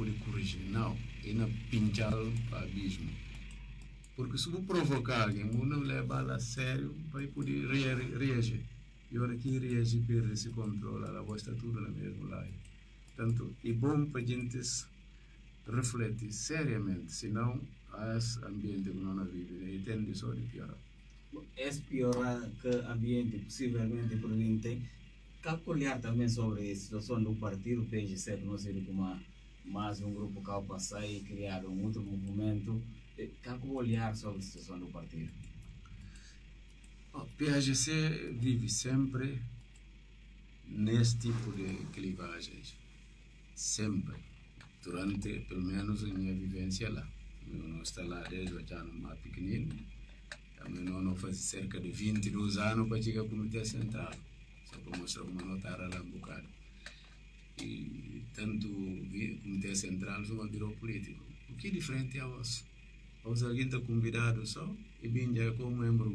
poder corrigir. Não, e na pinchar para abismo. Porque se você provocar alguém, você não leva a sério, vai poder reagir. E hora que reagir, perde esse controle, ela vai estar tudo no mesmo lado. Portanto, é bom para a gente refletir seriamente, senão esse ambiente que nós vivemos e tende só de piorar. Esse piorar que ambiente possivelmente prevente, calcular também sobre a situação do partido PGC, que nós temos como mais um grupo que passar e criar um outro movimento, calcular olhar sobre a situação do partido. O PAGC vive sempre nesse tipo de clivagens. Sempre. Durante, pelo menos, a minha vivência lá. Eu não estou lá desde o ano mais pequenino. Não, não faz cerca de 22 anos para chegar ao Comitê Central. Só para mostrar como não está lá um bocado. E tanto o Comitê Central como virou político. O que é diferente é aos, aos alguém está convidado só e bem já como membro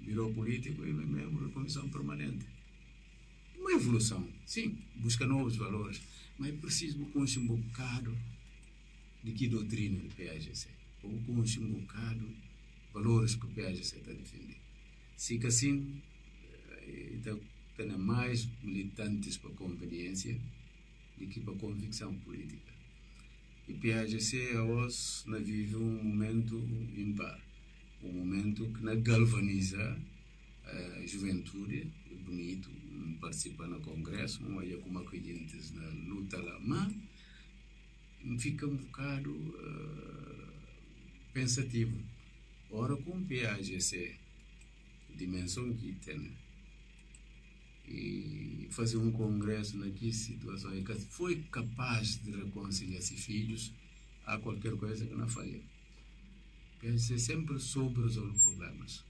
virou político e membro da comissão permanente. Uma evolução, sim, busca novos valores, mas é preciso conhecer um bocado de que doutrina do PAGC, ou conhecer um bocado valores que o PAGC está defendendo. Se que assim, então, tem mais militantes para conveniência do que convicção política. E PAGC hoje vive um momento ímpar um momento que não galvaniza a juventude, é bonito, participa no congresso, não é como acreditas na luta lá, mas fica um bocado uh, pensativo. Ora, com o PAGC, dimensão que tem, e fazer um congresso naquela situação, e foi capaz de reconciliar esses filhos, há qualquer coisa que não falhou ser sempre sobre resolver problemas.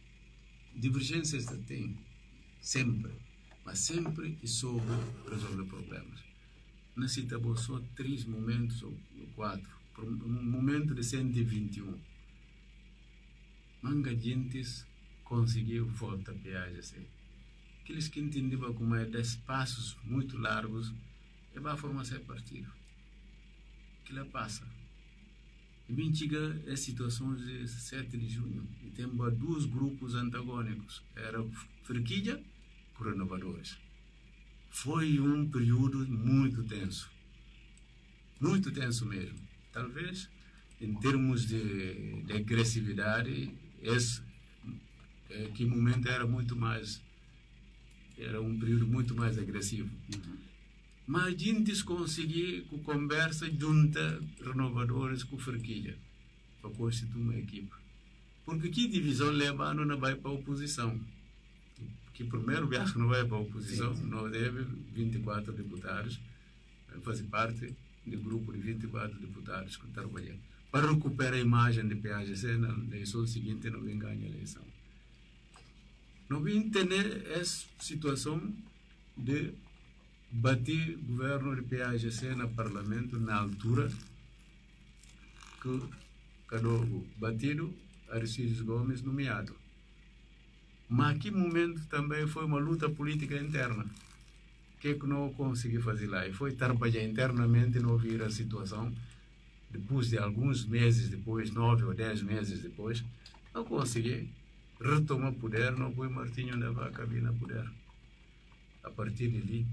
Divergências tem, sempre, mas sempre e sobre resolver problemas. Na cita só três momentos ou quatro. Um momento de 121. Manga gentes conseguiu voltar a viagem. Assim. Aqueles que entendiam como é de espaços muito largos, é para formar ser partido. Aquilo passa. Bem chega a situação de 7 de junho e temos dois grupos antagônicos. Era Ferquilha com renovadores. Foi um período muito tenso. Muito tenso mesmo. Talvez, em termos de, de agressividade, esse é, que momento era muito mais era um período muito mais agressivo. Uhum. Mas a gente conseguir com conversa junta renovadores com Ferquilha para constituir uma equipe. Porque que divisão leva não vai para a oposição? Que primeiro viagem não vai para a oposição, sim, sim. não deve 24 deputados, fazer parte do grupo de 24 deputados que trabalham. Para recuperar a imagem de PAGC na eleição seguinte, não vem ganhar a eleição. Não vem ter essa situação de bati governo de PAGC no Parlamento na altura que quando batido Aristides Gomes nomeado. Mas que momento também foi uma luta política interna. O que é que não consegui fazer lá? E foi trabalhar internamente não ouvir a situação. Depois de alguns meses depois, nove ou dez meses depois, não consegui retomar poder, não foi Martinho levar a cabina poder. A partir de ali,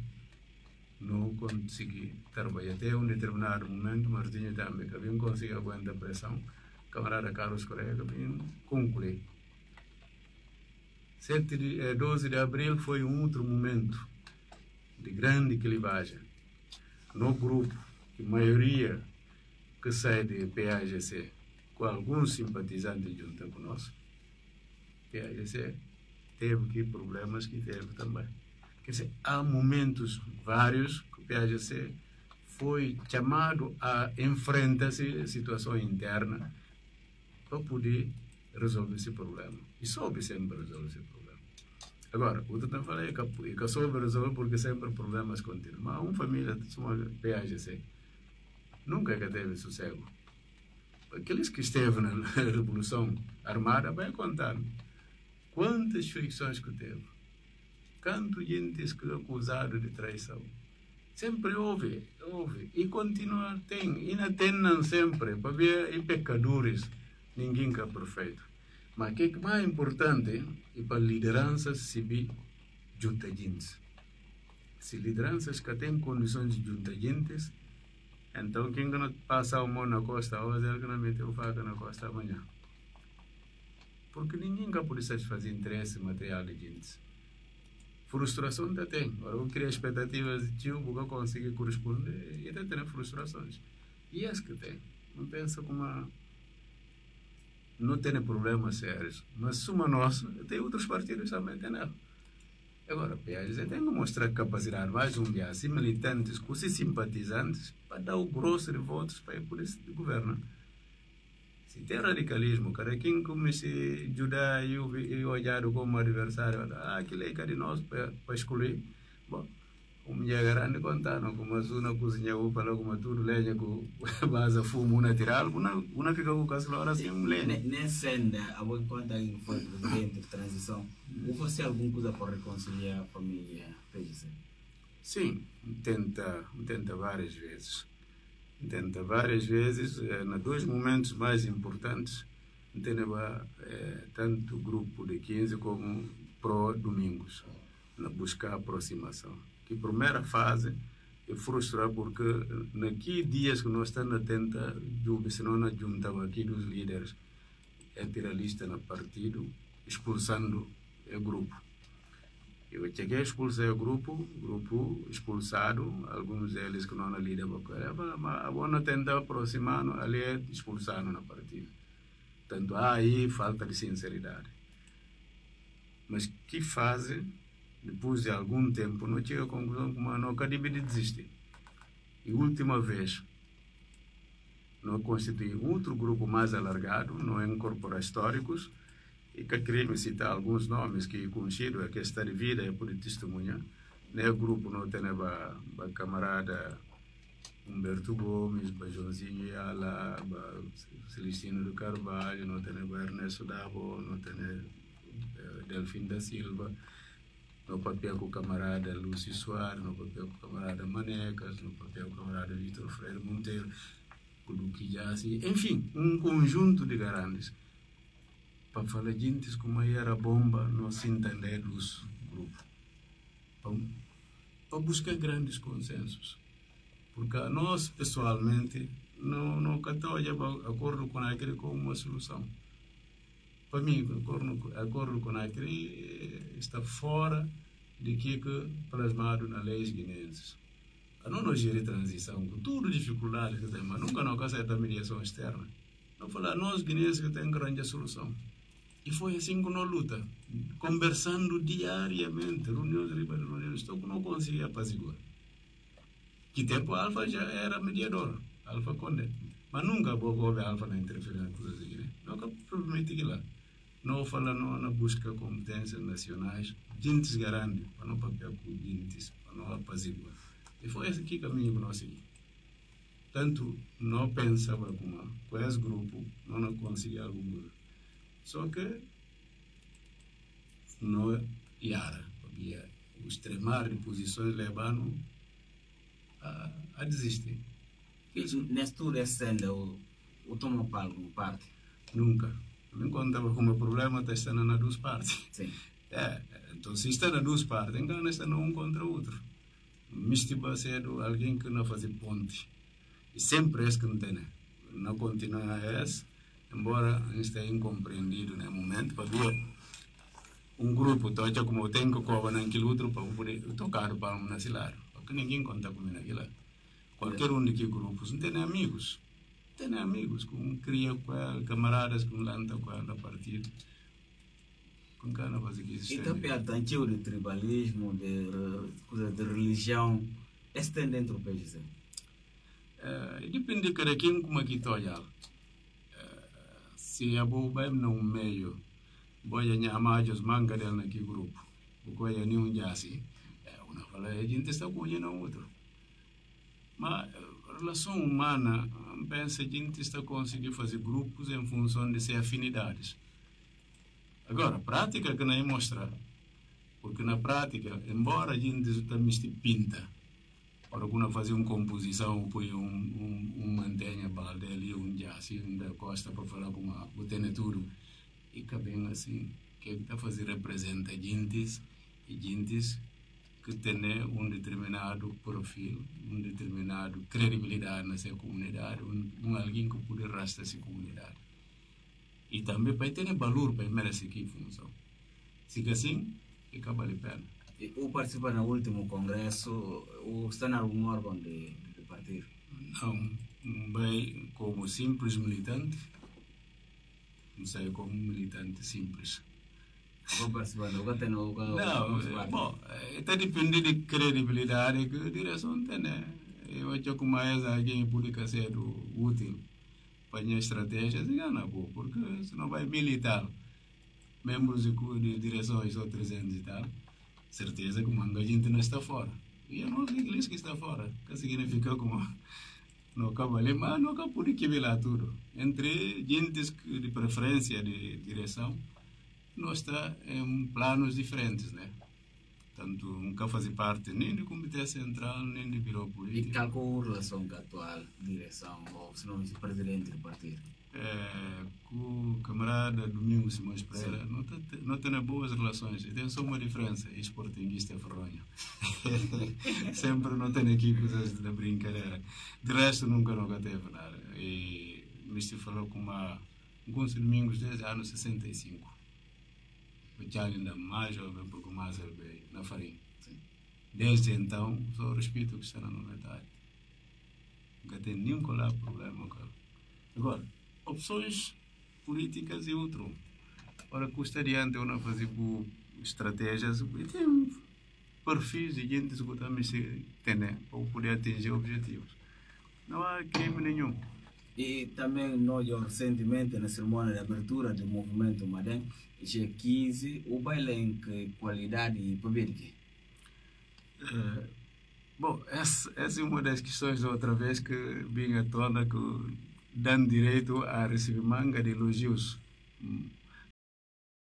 não consegui trabalhar. Até um determinado momento, Martinho também, que eu consegui aguentar a pressão, camarada Carlos Correia, eu concluí. 7 de, 12 de abril foi um outro momento de grande clivagem. No grupo, que maioria que sai de PAGC, com alguns simpatizantes junto conosco, PAGC teve que problemas que teve também. Quer dizer, há momentos vários que o PAGC foi chamado a enfrentar essa situação interna para poder resolver esse problema. E soube sempre resolver esse problema. Agora, o que eu falei é que, que soube resolver porque sempre problemas continuam. Mas uma família uma PAGC nunca que teve sossego. Aqueles que estiveram na Revolução Armada vai contar quantas fricções que teve Canto gente que é acusado de traição. Sempre houve, houve. E continua, tem. E ainda tem sempre. Para ver em pecadores, ninguém é perfeito. Mas o que é mais importante é para lideranças se junta gente. Se lideranças que têm condições de juntar gente, então quem não passa o mão na costa hoje, ele não meteu faca na costa amanhã. Porque ninguém pode satisfazer interesse material de gente. Frustração ainda tem. Agora, eu crio expectativas de tio, vou conseguir corresponder e ainda tem frustrações. E as que tem. Não pensa como. Não tem problemas sérios. Mas suma nossa, tem outros partidos também tem ela. Agora, PAGC tem que mostrar capacidade mais um dia, assim, militantes, com simpatizantes, para dar o grosso de votos para ir por esse governo. Tem radicalismo, cara, quem começa a ajudar e olhar como adversário, ah, aquilo é de nós para escolher. Bom, o minha grande contando como a zona cozinha ou para como tudo lenha com base fumo na tirar uma uma fica com as loras assim um lenha nessa ainda a boa conta que foi presidente de transição ou você alguma coisa para reconciliar a família sim tenta tenta várias vezes tenta várias vezes, eh, nos dois momentos mais importantes, temos eh, tanto o grupo de 15 como pro Domingos, na buscar aproximação. Que primeira fase é frustrar porque naqueles dias que nós estamos a tentar, se não juntamos aqui dos líderes, é tirar lista no partido, expulsando o grupo. Eu cheguei a expulsar o grupo, grupo expulsado, alguns deles que não lidam com ele, mas agora tentar aproximar, ali é expulsado na partida. Tanto aí falta de sinceridade. Mas que fase, depois de algum tempo, não chega à conclusão que não deve desistir. E última vez, não constitui outro grupo mais alargado, não incorpora históricos, e que queremos citar alguns nomes que conhecido que está de vida por testemunha. Né, grupo não tem a camarada Humberto Gomes, a Joãozinho Yala, a Celestino do Carvalho, não tem a Ernesto Dabo, não tem a Delfim da Silva, no papel com o camarada Lúcio Soares, no papel com o camarada Manecas, no papel com o camarada Vitor Freire Monteiro, o Duque Jassi, enfim, um conjunto de garantes para falar gente como era bomba, nós entendemos grupo. Para buscar grandes consensos. Porque nós, pessoalmente, não, não de acordo com aquele como uma solução. Para mim, acordo, acordo com aquele está fora de que é plasmado nas leis guineenses. Não nos gerir transição, com tudo dificuldades que tem, mas nunca não acerta a mediação externa. Não falar, nós guineenses que temos grande solução. E foi assim que nós luta, conversando diariamente, reuniões reuniões, estou que não conseguia apaziguar. Que tempo a Alfa já era mediador, Alfa Conde. Mas nunca houve Alfa na interferência com as igrejas. Nunca provavelmente que lá. Não fala não na busca competências nacionais, gente garante, para não papel com gente, para não apaziguar. E foi esse aqui caminho que nós seguimos. Tanto não pensava como com esse grupo, não conseguia coisa. Só que não era, porque o extremar de posições levaram a, a desistir. Nesse tudo esse o, o toma palco parte? Nunca. Não contava com o problema está estando nas duas partes. Sim. É, então se está nas duas partes, então está um contra o outro. Mistiba sendo alguém que não faz ponte. E sempre é que não tem. Não continua esse embora esteja incompreendido no momento, ver um grupo tocha como tem que cobrar naquele outro para poder tocar para um nacilar, porque ninguém conta comigo naquilo. Qualquer um de que grupos não tem amigos, tem amigos, com cria com camaradas com lanta com a partir com cana fazer isso. E também a tanto de tribalismo, de, de religião, esse tem dentro do país? É, depende de quem como é que está olhando se abo baim no meio boya nyama jos manga del na ki grupo ko ya ni é una fala gente está com no outro mas relação humana pensa a gente está conseguindo fazer grupos em função de ser afinidades agora prática que não mostrar porque na prática embora a gente está pinta Quando fazia uma composição, põe um, um, um mantenha balde ali, um jaci, um da costa para falar com uma, o tudo. E cabem assim, que está fazer representa gentes e gentes que tem um determinado perfil, um determinado credibilidade na sua comunidade, um, um alguém que pode rastrear essa comunidade. E também para ter valor para merecer que função. Se assim, fica vale a pena. O participa no último congresso, ou está em algum órgão de, de partido? Não, bem como simples militante, não sei como militante simples. Vou participando, nunca tem Não, bom, está depende de credibilidade que a direção tem, né? Eu acho que mais alguém pode ser útil para a estratégia, se ganha, porque se não vai militar, membros de direções ou 300 e tal, certeza que a gente não está fora. E eu não digo que está fora, que significa como não acaba ali, mas não acaba por equivaler tudo. Entre gente de preferência de direção, nós está em planos diferentes, né? Tanto nunca fazer parte nem do Comitê Central, nem do Biro Político. E qual a relação com a atual direção, ou se não vice-presidente do partido? É, com o camarada Domingos Simões Pereira, não, tá, não tem boas relações. E tem só uma diferença: esportinguista é ferronho. Sempre não tem aqui coisas da brincadeira. De resto, nunca, nunca teve nada. E me falou com uma, com Domingos desde anos 65 Puxar ainda mais jovem, um pouco mais bem na farinha. Desde então, só respeito que está na metade. Nunca tem nenhum problema com Agora, opções políticas e outro. Ora, custaria eu não fazer estratégias e tem perfis de gente que também se tem para poder atingir objetivos. Não há crime nenhum. E também nós recentemente na cerimônia de abertura do movimento Madem, já 15 o baile em que qualidade pública? Uh, bom, essa, essa é uma das questões outra vez que vem à tona que dão direito a receber manga de elogios.